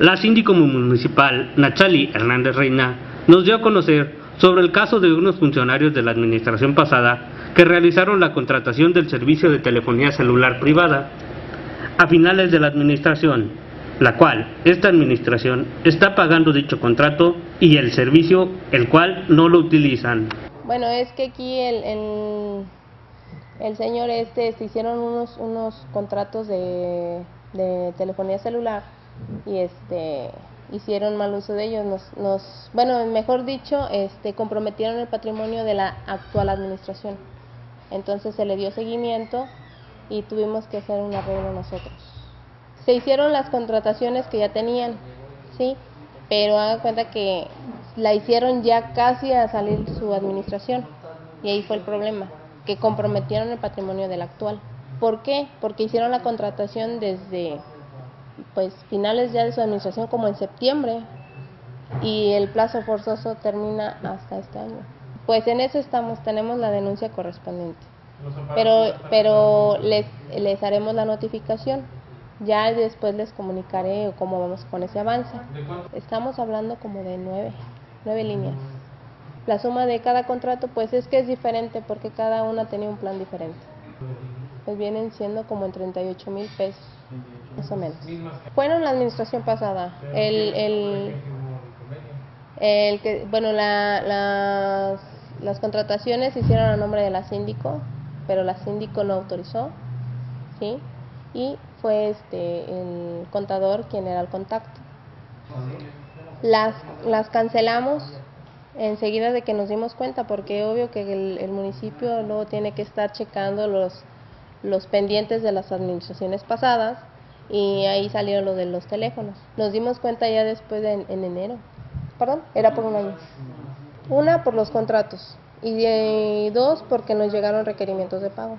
La síndico municipal, Nachali Hernández Reina, nos dio a conocer sobre el caso de unos funcionarios de la administración pasada que realizaron la contratación del servicio de telefonía celular privada a finales de la administración, la cual esta administración está pagando dicho contrato y el servicio el cual no lo utilizan. Bueno, es que aquí el, el, el señor este se hicieron unos, unos contratos de, de telefonía celular y este hicieron mal uso de ellos, nos, nos, bueno, mejor dicho, este, comprometieron el patrimonio de la actual administración. Entonces se le dio seguimiento y tuvimos que hacer un arreglo nosotros. Se hicieron las contrataciones que ya tenían, sí, pero hagan cuenta que la hicieron ya casi a salir su administración y ahí fue el problema, que comprometieron el patrimonio del actual. ¿Por qué? Porque hicieron la contratación desde pues finales ya de su administración como en septiembre y el plazo forzoso termina hasta este año. Pues en eso estamos, tenemos la denuncia correspondiente. Pero pero les les haremos la notificación. Ya después les comunicaré cómo vamos con ese avance. Estamos hablando como de nueve, nueve líneas. La suma de cada contrato pues es que es diferente porque cada una tenía un plan diferente. Pues vienen siendo como en 38 mil pesos más o menos. Fueron la administración pasada. El, el, el que, bueno, la, las, las contrataciones se hicieron a nombre de la síndico, pero la síndico no autorizó, ¿sí? Y fue este el contador quien era el contacto. Las, las cancelamos enseguida de que nos dimos cuenta, porque obvio que el, el municipio luego tiene que estar checando los, los pendientes de las administraciones pasadas y ahí salieron lo de los teléfonos. Nos dimos cuenta ya después de, en, en enero. Perdón, era por un año. Una por los contratos y dos porque nos llegaron requerimientos de pago.